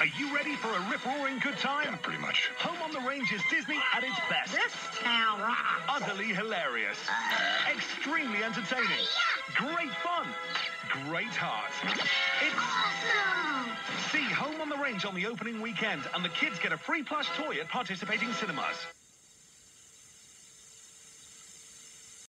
Are you ready for a rip-roaring good time? Yeah, pretty much. Home on the Range is Disney at its best. This town rocks. Utterly hilarious. Uh-huh. Extremely entertaining. Uh-huh. Great fun. Great heart. It's... Awesome. See Home on the Range on the opening weekend, and the kids get a free plush toy at participating cinemas.